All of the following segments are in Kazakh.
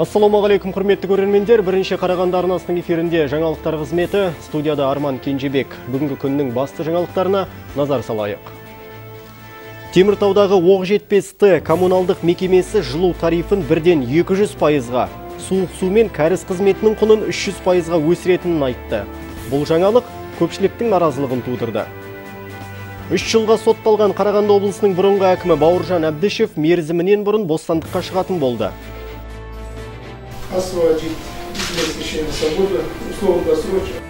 ассалаумағалейкум құрметті көрермендер. Бірінші қарағанды арнасының эфирінде жаңалықтар қызметі. Студияда арман кенжебек. Бүгінгі күннің басты жаңалықтарына назар салайық. Теміртаудағы оқ жетпес т коммуналдық мекемесі жылу тарифін бірден 200 пайызға суық су мен кәріз қызметінің құнын 300 пайызға өсіретінін айтты. Бұл жаңалық көпшіліктің наразылығын тудырды. Үш жылға сотталған қарағанды облысының бұрынғы әкімі бауыржан әбдішев мерзімінен бұрын бостандыққа шығатын болды. Освободить свободы, условно-досрочно.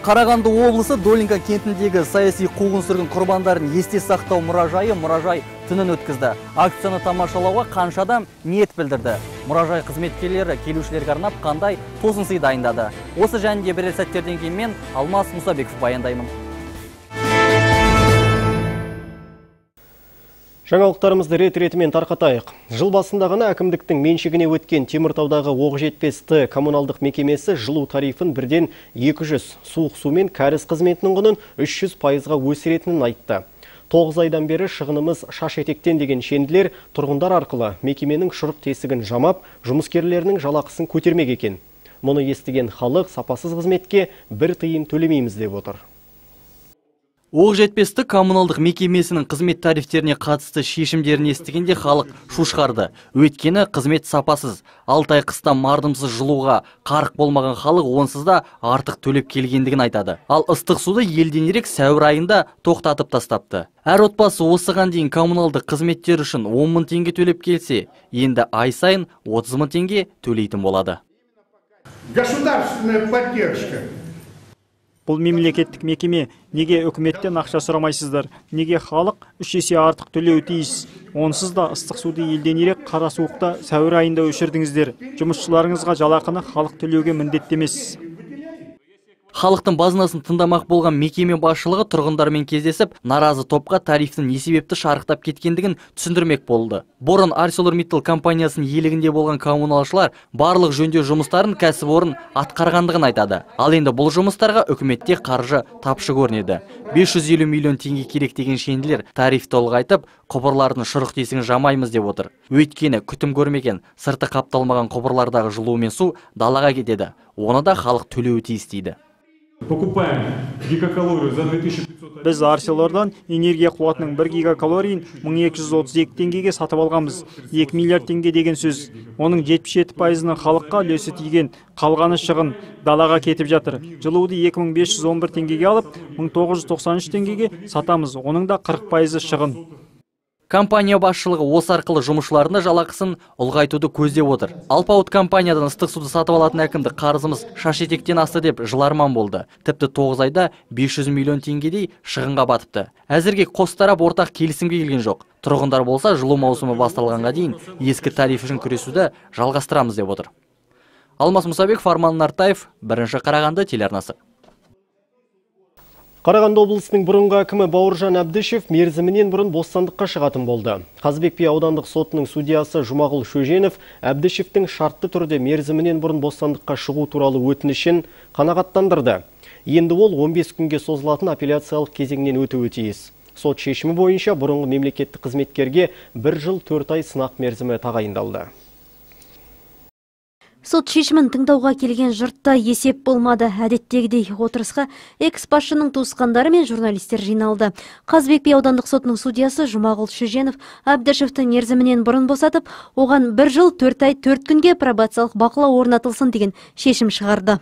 Қарағанды облысы Долинка кентіндегі саяси қуғын сүргін құрбандарын есте сақтау мұражайы мұражай түнін өткізді. Акцияны тамашалауға қанша адам ниет білдірді. Мұражай қызметкерлері келушілерге арнап қандай тосын сый дайындады. Осы жөнінде бірер сәттерден кейін мен Алмас Мұсабеков баяндаймын. Жаңалықтарымызды рет-ретімен тарқатайық. Жыл басында ғана әкімдіктің меншігіне өткен Теміртаудағы оқ жетпесті коммуналдық мекемесі жылу тарифін бірден 200 суық су мен кәріз қызметінің құнын 300 пайызға өсіретінін айтты. 9 айдан бері шығынымыз шаш етектен деген шенділер тұрғындар арқылы мекеменің шұрық тесігін жамап, жұмыскерлерінің жалақысын көтермек екен. Мұны естіген халық сапасыз қызметке бір тиын төлемейміз деп отыр. Оқ жетпесті коммуналдық мекемесінің қызмет тарифтеріне қатысты шешімдерін естігенде халық шу шығарды. Өйткені қызмет сапасыз. Алтай қыста мардымсыз жылуға қарық болмаған халық онсыз да артық төлеп келгендігін айтады. Ал ыстық суды елден ерек сәуір айында тоқтатып тастапты. Әр отбасы осыған дейін коммуналдық қызметтер үшін 10 мың теңге төлеп келсе, енді ай сайын 30 мың теңге төлейтін болады. Государственная поддержка бұл мемлекеттік мекеме неге үкіметтен ақша сұрамайсыздар? Неге халық үш есе артық төлеуі тиіс? Онсыз да ыстық суды елден ерек қара суықта сәуір айында өшірдіңіздер. Жұмысшыларыңызға жалақыны халық төлеуге міндетті емес. Халықтың базынасын тыңдамақ болған мекеме басшылығы тұрғындармен кездесіп наразы топқа тарифтің не себепті шарықтап кеткендігін түсіндірмек болды. Бұрын арселормиттал компаниясының иелігінде болған коммуналшылар барлық жөндеу жұмыстарын кәсіпорын атқарғандығын айтады. Ал енді бұл жұмыстарға үкіметте қаржы тапшы көрінеді. 550 миллион теңге керек деген шенділер тарифті ұлғайтып құбырлардың шұрық тесігін жамаймыз деп отыр. Өйткені күтім көрмеген сырты қапталмаған құбырлардағы жылу мен су далаға кетеді. Оны да халық төлеуі тиіс дейді. Покупаем гигакалорию за 2500 біз арселордан энергия қуатының 1 гигакалорийін 1232 теңгеге сатып алғанбыз. 2 миллиард теңге деген сөз. Оның 77 пайызының халыққа үлесі тиген қалғаны шығын далаға кетіп жатыр. Жылуды 2511 теңгеге алып 1993 теңгеге сатамыз. Оның да 40 пайызы шығын. Компания басшылығы осы арқылы жұмысшыларына жалақысын ұлғайтуды көздеп отыр. Алпауыт компаниядан ыстық суды сатып алатын әкімді қарызымыз шаш етектен асты деп жыларман болды. Тіпті тоғыз айда 500 миллион теңгедей шығынға батыпты. Әзірге қос тарап ортақ келісімге келген жоқ. Тұрғындар болса жылу маусымы басталғанға дейін ескі тариф үшін күресуді жалғастырамыз деп отыр. Алмас мұсабеков арман нартаев бірінші қарағанды телеарнасы. Қарағанды облысының бұрынғы әкімі Бауыржан Әбдішев мерзімінен бұрын бостандыққа шығатын болды. Қазбек би аудандық сотының судьясы Жұмағұл Шөженов Әбдішевтің шартты түрде мерзімінен бұрын бостандыққа шығу туралы өтінішін қанағаттандырды. Енді ол 15 күнге созылатын апелляциялық кезеңнен өтуі тиіс. Сот шешімі бойынша бұрынғы мемлекеттік қызметкерге бір жыл төрт ай сынақ мерзімі тағайындалды. Сот шешімін тыңдауға келген жұртта есеп болмады. Әдеттегідей отырысқа экс басшының туысқандары мен журналистер жиналды. Қазбек би аудандық сотының судьясы Жұмағұл Шөженов Әбдішевті мерзімінен бұрын босатып, оған бір жыл төрт ай төрт күнге пробациялық бақылау орнатылсын деген шешім шығарды.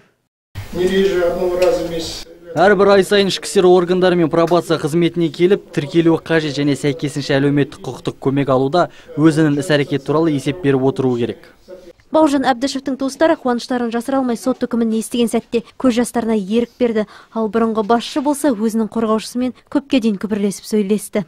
не реже одного раза в месяц. әрбір ай сайын ішкі істер органдары мен пробация қызметіне келіп тіркелуі қажет және сәйкесінше әлеуметтік құқықтық көмек алуда өзінің іс әрекет туралы есеп беріп отыруы керек Бауыржан Әбдішевтің туыстары қуаныштарын жасыра алмай сот үкімін естіген сәтте көз жастарына ерік берді. Ал бұрынғы басшы болса өзінің қорғаушысымен көпке дейін күбірлесіп сөйлесті.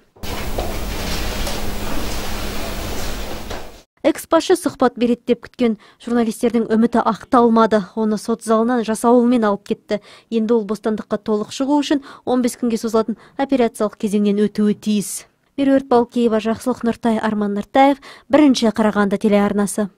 экс басшы сұхбат береді деп күткен журналистердің үміті ақталмады оны сот залынан жасауылмен алып кетті енді ол бостандыққа толық шығу үшін 15 күнге созылатын операциялық кезеңнен өтуі тиіс меруерт балкеева жақсылық нұртай арман нұртаев бірінші қарағанды телеарнасы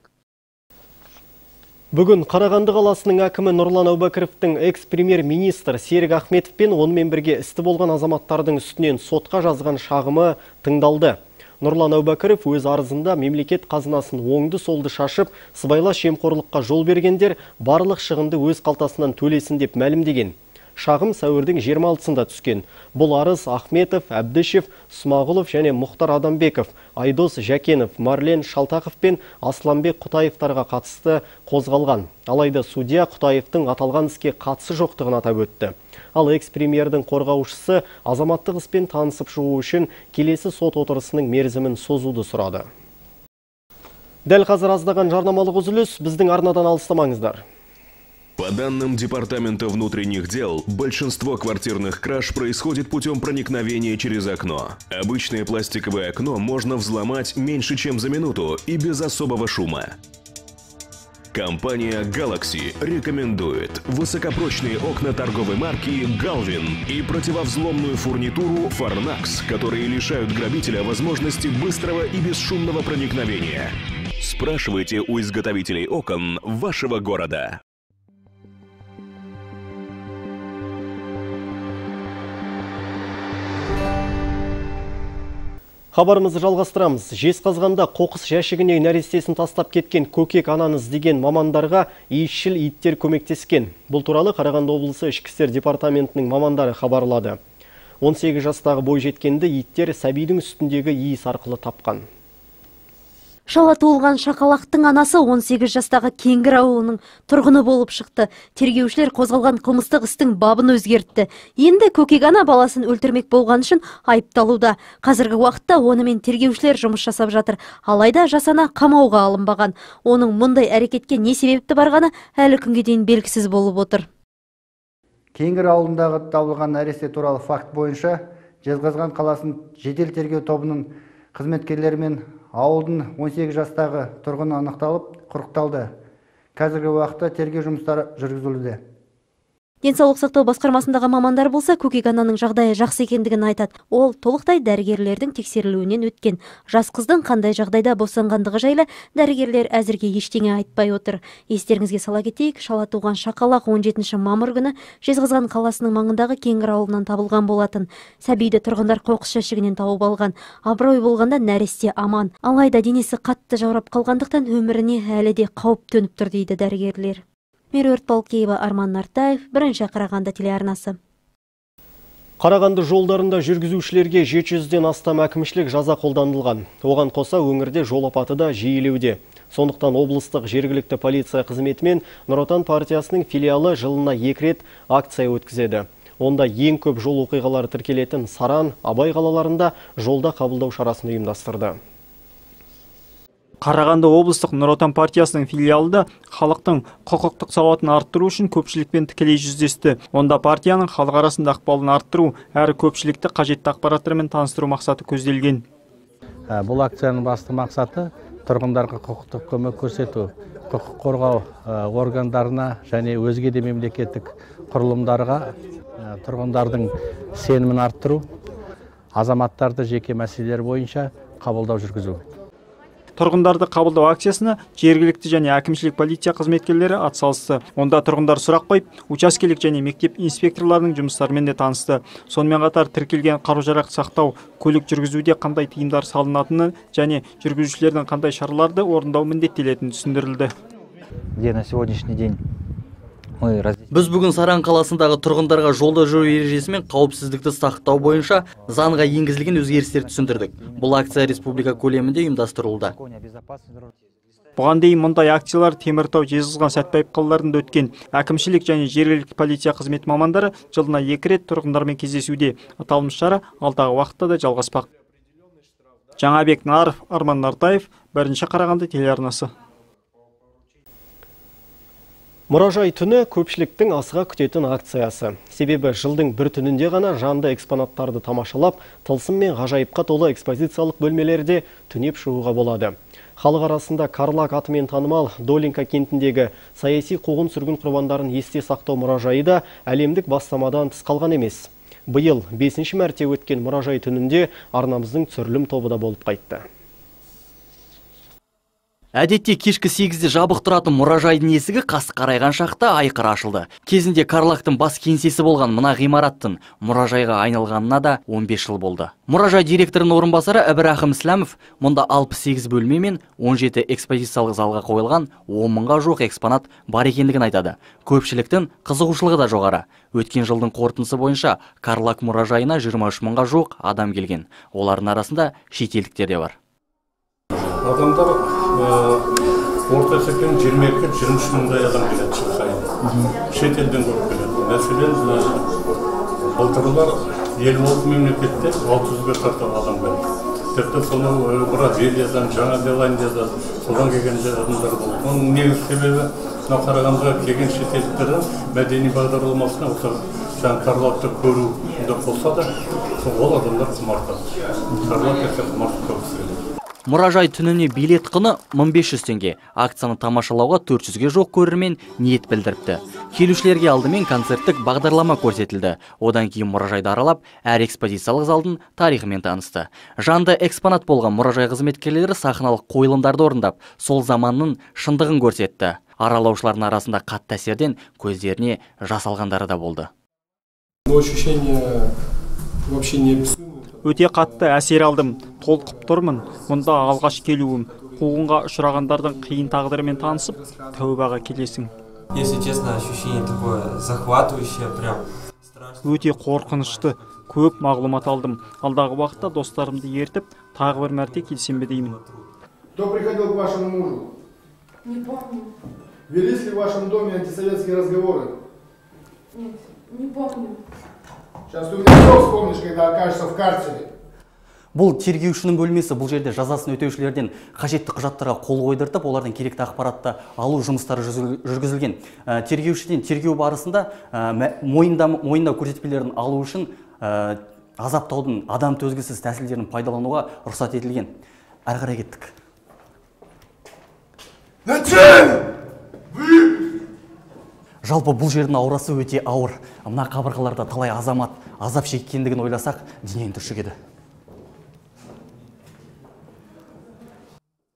Бүгін Қарағанды қаласының әкімі Нұрлан Әубәкіровтің экс-премьер-министр Серік Ахметов пен онымен бірге істі болған азаматтардың үстінен сотқа жазған шағымы тыңдалды. Нұрлан Әубәкіров өз арызында мемлекет қазынасын оңды солды шашып, сыбайлас жемқорлыққа жол бергендер барлық шығынды өз қалтасынан төлесін деп мәлімдеген. Шағым сәуірдің 26-сында түскен. Бұл арыз Ахметов, Әбдішев, Смағұлов және Мұхтар Адамбеков, Айдос Жәкенов, Марлен Шалтақов пен Асланбек Құтаевтарға қатысты қозғалған. Алайда судья Құтаевтың аталған іске қатысы жоқтығын атап өтті. Ал экс-премьердің қорғаушысы азаматтық іспен танысып шығу үшін келесі сот отырысының мерзімін созуды сұрады. Дәл қазір аздаған жарнамалық үзіліс біздің арнадан алыстамаңыздар. По данным Департамента внутренних дел, большинство квартирных краж происходит путем проникновения через окно. Обычное пластиковое окно можно взломать меньше, чем за минуту и без особого шума. Компания Galaxy рекомендует высокопрочные окна торговой марки Galvin и противовзломную фурнитуру Farnax, которые лишают грабителя возможности быстрого и бесшумного проникновения. Спрашивайте у изготовителей окон вашего города. Хабарымызды жалғастырамыз. Жезқазғанда қоқыс жәшігіне нәрестесін тастап кеткен көкек ананыз деген мамандарға иісшіл иттер көмектескен. Бұл туралы Қарағанды облысы ішкі істер департаментінің мамандары хабарлады. 18 жастағы бой жеткенді иттер сәбидің үстіндегі иіс арқылы тапқан. Шала туылған шақалақтың анасы 18 жастағы Кеңгір ауылының тұрғыны болып шықты. Тергеушілер қозғалған қылмыстық істің бабын өзгертті. Енді көкек ана баласын өлтірмек болған үшін айыпталуда. Қазіргі уақытта онымен тергеушілер жұмыс жасап жатыр. Алайда жасана қамауға алынбаған. Оның мұндай әрекетке не себепті барғаны әлі күнге дейін белгісіз болып отыр. Кеңгір ауылындағы табылған нәресте туралы факт бойынша Жезқазған қаласының жедел тергеу тобының қызметкерлерімен ауылдың 18 жастағы тұрғыны анықталып құрықталды. Қазіргі уақытта тергеу жұмыстары жүргізілуде. Денсаулық сақтау басқармасындағы мамандар болса көкек ананың жағдайы жақсы екендігін айтады. Ол толықтай дәрігерлердің тексерілуінен өткен. Жас қыздың қандай жағдайда босанғандығы жайлы дәрігерлер әзірге ештеңе айтпай отыр. Естеріңізге сала кетейік шала туған шақалақ 17 мамыр күні жезқазған қаласының маңындағы кеңгір ауылынан табылған болатын. Сәбиді тұрғындар қоқыс жәшігінен тауып алған. Абырой болғанда нәресте аман. Алайда денесі қатты жаурап қалғандықтан өміріне әлі де қауіп төніп тұр дейді дәрігерлер. Меруерт полкеева арман нартаев бірінші қарағанды телеарнасы Қарағанды жолдарында жүргізушілерге 700-ден астам әкімшілік жаза қолданылған. Оған қоса өңірде жол апаты да жиілеуде. Сондықтан облыстық жергілікті полиция қызметімен Нұр Отан партиясының филиалы жылына екі рет акция өткізеді. Онда ең көп жол оқиғалары тіркелетін Саран, Абай қалаларында жолда қабылдау шарасын ұйымдастырды. Қарағанды облыстық Нұр Отан партиясының филиалы халықтың құқықтық сауатын арттыру үшін көпшілікпен тікелей жүздесті. Онда партияның халық арасында ықпалын арттыру әрі көпшілікті қажетті ақпараттармен таныстыру мақсаты көзделген. Ә, бұл акцияның басты мақсаты тұрғындарға құқықтық көмек көрсету, құқық қорғау ә, органдарына және өзге де мемлекеттік құрылымдарға ә, тұрғындардың сенімін арттыру, азаматтарды жеке мәселелер бойынша қабылдау жүргізу тұрғындарды қабылдау акциясына жергілікті және әкімшілік полиция қызметкерлері атсалысты. Онда тұрғындар сұрақ қойып учаскелік және мектеп инспекторларының жұмыстарымен де танысты. Сонымен қатар тіркелген қару жарақ сақтау көлік жүргізуде қандай тыйымдар салынатыны және жүргізушілердің қандай шараларды орындау міндеттелетіні түсіндірілді. Где на сегодняшний день біз бүгін саран қаласындағы тұрғындарға жолда жүру ережесі мен қауіпсіздікті сақтау бойынша заңға енгізілген өзгерістерді түсіндірдік. Бұл акция республика көлемінде ұйымдастырылды. Бұған дейін мұндай акциялар теміртау жезқазған сәтбаев қалаларында өткен. Әкімшілік және жергілікті полиция қызметі мамандары жылына екі рет тұрғындармен кездесуде. Аталмыш шара алдағы уақытта да жалғаспақ. Жаңабек наров арман нартаев бірінші қарағанды телеарнасы. Мұражай түні көпшіліктің асыға күтетін акциясы. Себебі жылдың бір түнінде ғана жанды экспонаттарды тамашалап, тылсым мен ғажайыпқа толы экспозициялық бөлмелерде түнеп шығуға болады. Халық арасында Карлак атымен танымал Долинка кентіндегі саяси қуғын сүргін құрбандарын есте сақтау мұражайы да әлемдік бастамадан тыс қалған емес. Биыл 5 мәрте өткен мұражай түнінде арнамыздың түсірілім тобы да болып қайтты әдетте кешкі сегізде жабық тұратын мұражайдың есігі қас қарайған шақта айқыр ашылды. Кезінде карлактың бас кеңсесі болған мына ғимараттың мұражайға айналғанына да 15 жыл болды. Мұражай директорының орынбасары ібрахим ісләмов мұнда 68 бөлме мен 17 экспозициялық залға қойылған 10 мыңға жуық экспонат бар екендігін айтады. Көпшіліктің қызығушылығы да жоғары. Өткен жылдың қорытындысы бойынша карлак мұражайына 23 мыңға жуық адам келген. Олардың арасында шетелдіктер де бар. Адамдар орта есеппен жиырма екі жиырма үш мыңдай адам келеді жыл сайын шетелден көп келеді мәселен былтырлар елу алты мемлекеттен алты жүзге тарта адам келді тіпті сонау бразилиядан жаңа зеландиядан содан келген адамдар болды оның негізгі себебі мына қарағандыға келген шетелдіктердің мәдени бағдарламасына осы жаңағы карлатты көруді қосса да ол адамдар құмартады карлат десе құмартып көбісі келеді мұражай түніне билет құны 1500 теңге. Акцияны тамашалауға 400-ге жоқ көрермен ниет білдіріпті. Келушілерге алдымен концерттік бағдарлама көрсетілді. Одан кейін мұражайды аралап әр экспозициялық залдың тарихымен танысты. Жанды экспонат болған мұражай қызметкерлері сахналық қойылымдарды орындап сол заманның шындығын көрсетті. Аралаушылардың арасында қатты әсерден көздеріне жас алғандары да болды. Өте қатты әсер алдым. Толқып тұрмын. Мұнда алғаш келуім. Қуғынға ұшырағандардың қиын тағдырымен танысып тәубаға келесің. Если честно ощущение такое захватывающее прям. Өте қорқынышты. Көп мағлұмат алдым. Алдағы уақытта достарымды ертіп тағы бір мәрте келсем бе деймін. Кто приходил к вашему мужу? Не помню. Велись ли в вашем доме антисоветские разговоры? Нет, не помню. Сейчас ты у меня все вспомнишь, когда окажешься в карцере. бұл тергеушінің бөлмесі бұл жерде жазасын өтеушілерден қажетті құжаттарға қол қойдыртып олардың керекті ақпаратты алу жұмыстары жүргізілген. Ә, тергеушіден тергеу барысында ә, мойында, мойындау көрсетпелерін алу үшін ә, азаптаудың адам төзгісіз тәсілдерін пайдалануға рұқсат етілген. Әрі қарай кеттік. Жалпы бұл жердің аурасы өте ауыр. Мына қабырғаларда талай азамат азап шеккендігін ойласақ денең түршігеді.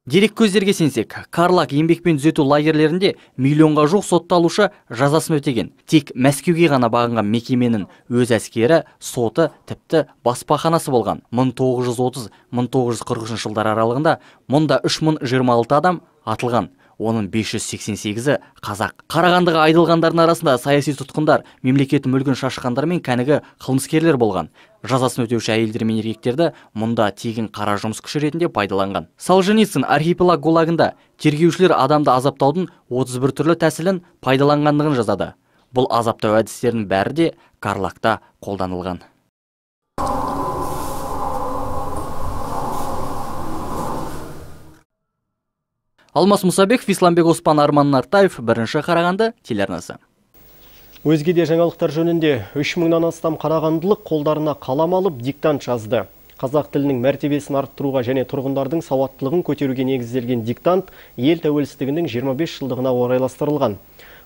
Дерек көздерге сенсек карлак еңбекпен түзету лагерлерінде миллионға жуық сотталушы жазасын өтеген. Тек мәскеуге ғана бағынған мекеменің өз әскері соты тіпті баспаханасы болған. 1930-1943 жылдар аралығында мұнда 3026 адам атылған. Оның 588-і қазақ. Қарағандыға айдылғандардың арасында саяси тұтқындар мемлекет мүлкін шашқандар мен кәнігі қылмыскерлер болған. Жазасын өтеуші әйелдер мен еркектерді мұнда тегін қара жұмыс күші ретінде пайдаланған. Солженицын архипелаг гулагында тергеушілер адамды азаптаудың 31 түрлі тәсілін пайдаланғандығын жазады. Бұл азаптау әдістерінің бәрі де карлакта қолданылған. Алмас мұсабеков исламбек оспан арман нартаев бірінші қарағанды телеарнасы. Өзге де жаңалықтар жөнінде үш мыңнан астам қарағандылық қолдарына қалам алып диктант жазды. Қазақ тілінің мәртебесін арттыруға және тұрғындардың сауаттылығын көтеруге негізделген диктант ел тәуелсіздігінің 25 жылдығына орайластырылған.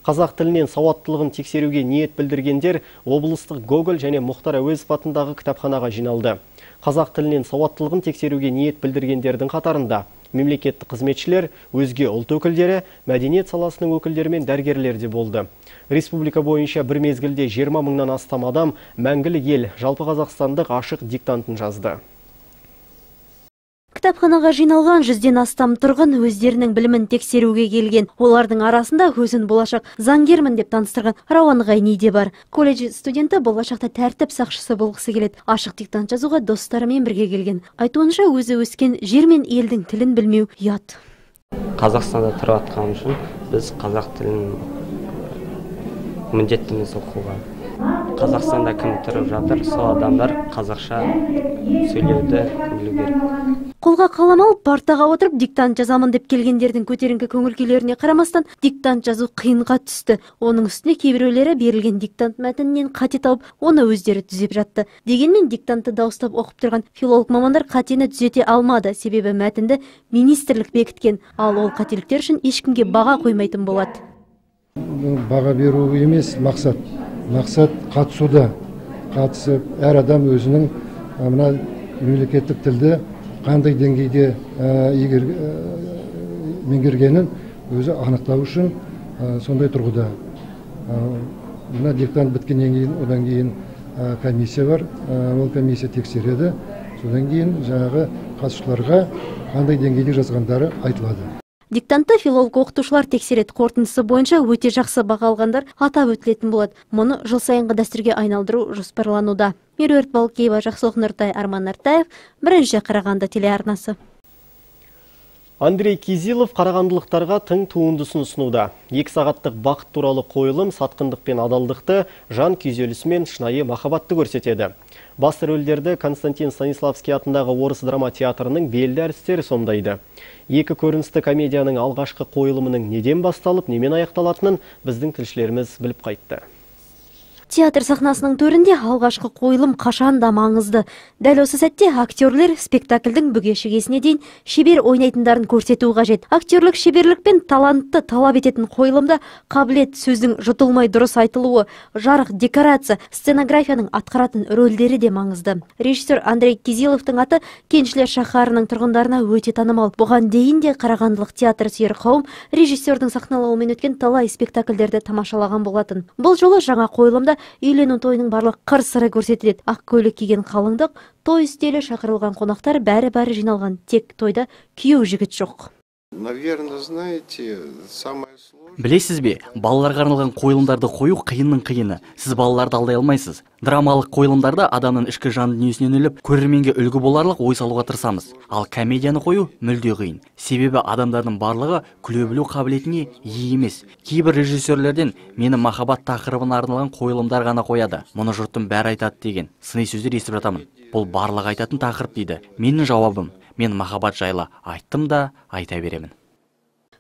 Қазақ тілінен сауаттылығын тексеруге ниет білдіргендер облыстық гоголь және мұхтар әуезов атындағы кітапханаға жиналды. Қазақ тілінен сауаттылығын тексеруге ниет білдіргендердің қатарында мемлекеттік қызметшілер өзге ұлт өкілдері мәдениет саласының өкілдері мен дәрігерлер де болды. Республика бойынша бір мезгілде 20 мыңнан астам адам мәңгілік ел жалпы қазақстандық ашық диктантын жазды. Кітапханаға жиналған жүзден астам тұрғын өздерінің білімін тексеруге келген. Олардың арасында өзін болашақ заңгермін деп таныстырған рауан ғайни де бар. Колледж студенті болашақта тәртіп сақшысы болғысы келеді. Ашық диктант жазуға достарымен бірге келген. Айтуынша өзі өскен жер мен елдің тілін білмеу ұят. Қазақстанда тұрып жатқаным үшін біз қазақ тілін міндеттіміз оқуға. Қазақстанда кім тұрып жатыр? Сол адамдар қазақша сөйлеуді білу керек қолға қалам алып партаға отырып диктант жазамын деп келгендердің көтеріңкі көңіл күйлеріне қарамастан диктант жазу қиынға түсті. Оның үстіне кейбіреулері берілген диктант мәтінінен қате тауып оны өздері түзеп жатты. Дегенмен диктантты дауыстап оқып тұрған филолог мамандар қатені түзете алмады. Себебі мәтінді министрлік бекіткен. Ал ол қателіктер үшін ешкімге баға қоймайтын болады. Баға беру емес мақсат. Мақсат қатысуда. Қатысып әр адам өзінің мына мемлекеттік тілді қандай деңгейде меңгергенін өзі анықтау үшін сондай тұрғыда. Мына диктант біткеннен кейін одан кейін комиссия бар. Ол комиссия тексереді. Содан кейін жаңағы қатысушыларға қандай деңгейде жазғандары айтылады. Диктантты филолог оқытушылар тексереді қорытындысы бойынша өте жақсы баға алғандар атап өтілетін болады. Мұны жыл сайынғы дәстүрге айналдыру жоспарлануда. Меруерт балкеева жақсылық нұртай арман нартаев бірінші қарағанды телеарнасы Андрей Кизилов қарағандылықтарға тың туындысын ұсынуда. Екі сағаттық бақыт туралы қойылым сатқындық пен адалдықты, жан күйзелісі мен шынайы махаббатты көрсетеді. Басты рөлдерді Константин Станиславский атындағы орыс драма театрының белді әрістері сомдайды. Екі көріністі комедияның алғашқы қойылымының неден басталып, немен аяқталатынын біздің тілшілеріміз біліп қайтты театр сахнасының төрінде алғашқы қойылым қашан да маңызды. Дәл осы сәтте актерлер спектакльдің бүге дейін шебер ойнайтындарын көрсету қажет. Актерлік шеберлік пен талантты талап ететін қойылымда қабілет сөздің жұтылмай дұрыс айтылуы жарық декорация сценографияның атқаратын рөлдері де маңызды. Режиссер андрей кизиловтың аты кеншілер шаһарының тұрғындарына өте танымал бұған дейін де қарағандылық театр сүйер қауым режиссердің сахналауымен өткен талай спектакльдерді тамашалаған болатын. Бұл жолы жаңа қойылымда үйлену тойының барлық қыр сыры көрсетіледі. Ақ көйлек киген қалыңдық той үстелі шақырылған қонақтар бәрі бәрі жиналған. Тек тойда күйеу жігіт жоқ. Наверное знаете самое білесіз бе балаларға арналған қойылымдарды қою қиынның қиыны. Сіз балаларды алдай алмайсыз. Драмалық қойылымдарда адамның ішкі жан дүниесіне үңіліп көрерменге үлгі боларлық ой салуға тырысамыз. Ал комедияны қою мүлде қиын. Себебі адамдардың барлығы күле білу қабілетіне ие емес. Кейбір режиссерлерден мені махаббат тақырыбына арналған қойылымдар ғана қояды. Мұны жұрттың бәрі айтады деген сыни сөздер естіп жатамын. Бұл барлығы айтатын тақырып дейді. Менің жауабым мен махаббат жайлы айттым да айта беремін.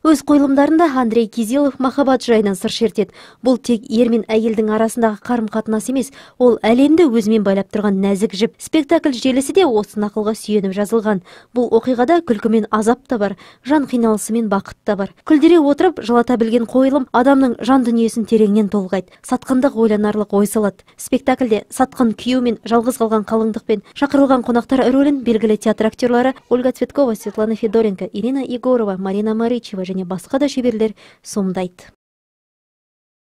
Өз қойылымдарында андрей кизилов махаббат жайынан сыр шертеді. Бұл тек ер мен әйелдің арасындағы қарым қатынас емес ол әлемді өзімен байлап тұрған нәзік жіп. Спектакль желісі де осы нақылға сүйеніп жазылған. Бұл оқиғада күлкі мен азап та бар жан қиналысы мен бақыт та бар. Күлдіре отырып жылата білген қойылым адамның жан дүниесін тереңнен толғайды сатқындық ойланарлық ой салады. Спектакльде сатқын күйеу мен жалғыз қалған қалыңдық пен шақырылған қонақтар рөлін белгілі театр актерлары ольга цветкова светлана федоренко ирина егорова марина маричева және басқа да шеберлер сомдайды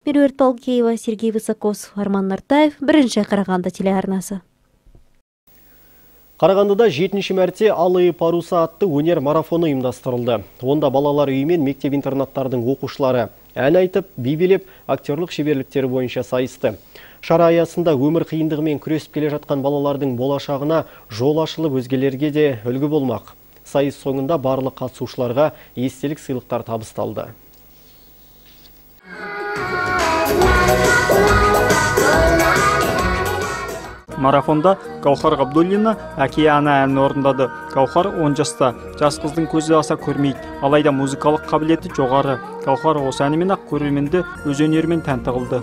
меруерт балкеева сергей высокосов арман нартаев бірінші қарағанды телеарнасы Қарағандыда жетінші мәрте Алые парусы атты өнер марафоны ұйымдастырылды. Онда балалар үйі мен мектеп интернаттардың оқушылары ән айтып, би билеп, актерлық шеберліктері бойынша сайысты. Шара аясында өмір қиындығымен күресіп келе жатқан балалардың болашағына жол ашылып өзгелерге де үлгі болмақ. Сайыс соңында барлық қатысушыларға естелік сыйлықтар табысталды. марафонда гаухар ғабдуллина әке ана әнін орындады. Гаухар 10 жаста. Жас қыздың көзі аса көрмейді. Алайда музыкалық қабілеті жоғары. Гаухар осы әнімен ақ көрерменді өз өнерімен тәнті қылды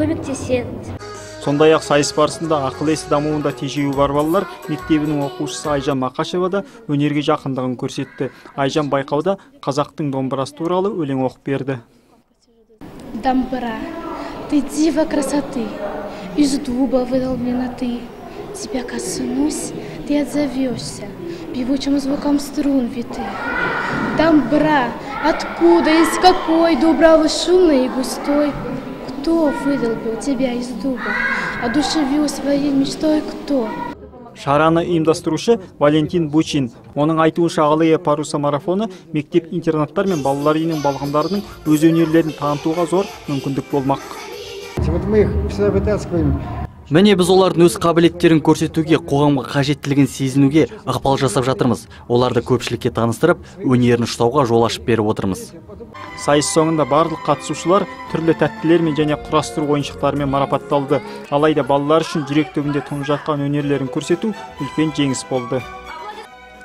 көмектеседі. Сондай ақ сайыс барысында ақыл есі дамуында тежеуі бар балалар мектебінің оқушысы айжан мақашева да өнерге жақындығын көрсетті. Айжан байқауда қазақтың домбырасы туралы өлең оқып берді. Домбыра ты дива красоты из дуба выдолблена ты. Тебя коснусь ты отзовешься певучим звуком струн виты. Домбра откуда из какой дубравы шумной и густой кто выдолбил тебя из дуба? Одушевил своей мечтой кто? Шараны ұйымдастырушы валентин бучин. Оның айтуынша алые паруса марафоны мектеп интернаттар мен балалар үйінің балғындарының өз өнерлерін танытуға зор мүмкіндік болмақ. Вот мы их всегда вытаскиваем міне біз олардың өз қабілеттерін көрсетуге қоғамға қажеттілігін сезінуге ықпал жасап жатырмыз. Оларды көпшілікке таныстырып өнерін ұштауға жол ашып беріп отырмыз. Сайыс соңында барлық қатысушылар түрлі тәттілермен және құрастыру ойыншықтарымен марапатталды. Алайда балалар үшін жүрек түбінде тұнып жатқан өнерлерін көрсету үлкен жеңіс болды.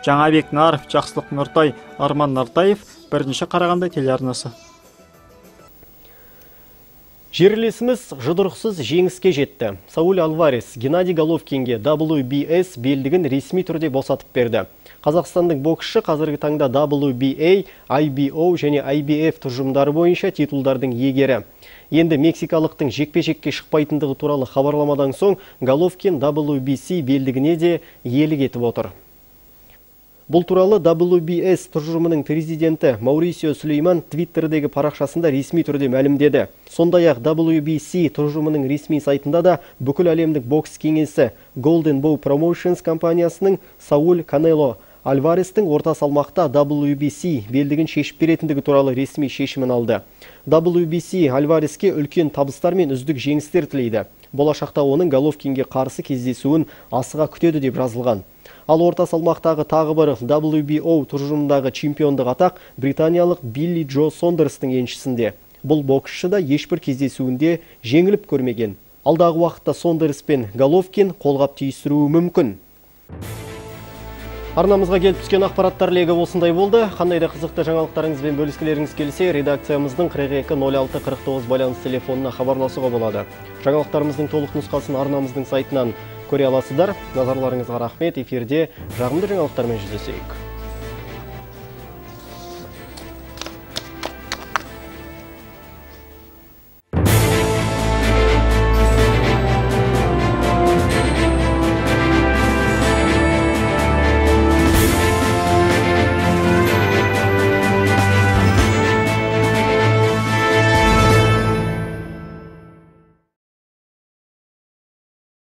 Жаңабек наров жақсылық нұртай арман нартаев бірінші қарағанды телеарнасы. Жерлесіміз жұдырықсыз жеңіске жетті. Сауль Алварес Геннадий Головкинге WBS белдігін ресми түрде босатып берді. Қазақстандық боксшы қазіргі таңда WBA, IBO және IBF тұжымдары бойынша титулдардың егері. Енді мексикалықтың жекпе-жекке шықпайтындығы туралы хабарламадан соң Головкин WBC белдігіне де иелік етіп отыр. Бұл туралы WBS тұжырымының президенті Маурисио Сүлейман Твиттердегі парақшасында ресми түрде мәлімдеді. Сондай-ақ WBC тұжырымының ресми сайтында да бүкіл әлемдік бокс кеңесі Golden Bow Promotions компаниясының Сауль Канело Альварестің орта салмақта WBC белдігін шешіп беретіндігі туралы ресми шешімін алды. WBC Альвареске үлкен табыстар мен үздік жеңістер тілейді. Болашақта оның Головкинге қарсы кездесуін асыға күтеді деп жазылған. Ал орта салмақтағы тағы бір WBO тұжырымындағы чемпиондық атақ британиялық Билли Джо Сондерстың еншісінде. Бұл боксшы да ешбір кездесуінде жеңіліп көрмеген. Алдағы уақытта Сондерс пен Головкин қолғап түйістіруі мүмкін. Арнамызға келіп түскен ақпараттар легі осындай болды. Қандай да қызықты жаңалықтарыңызбен бөліскілеріңіз келсе, редакциямыздың 42-06-49 байланыс телефонына хабарласуға болады. Жаңалықтарымыздың толық нұсқасын арнамыздың сайтынан көре аласыздар. Назарларыңызға рахмет. Эфирде жағымды жаңалықтармен жүздесейік.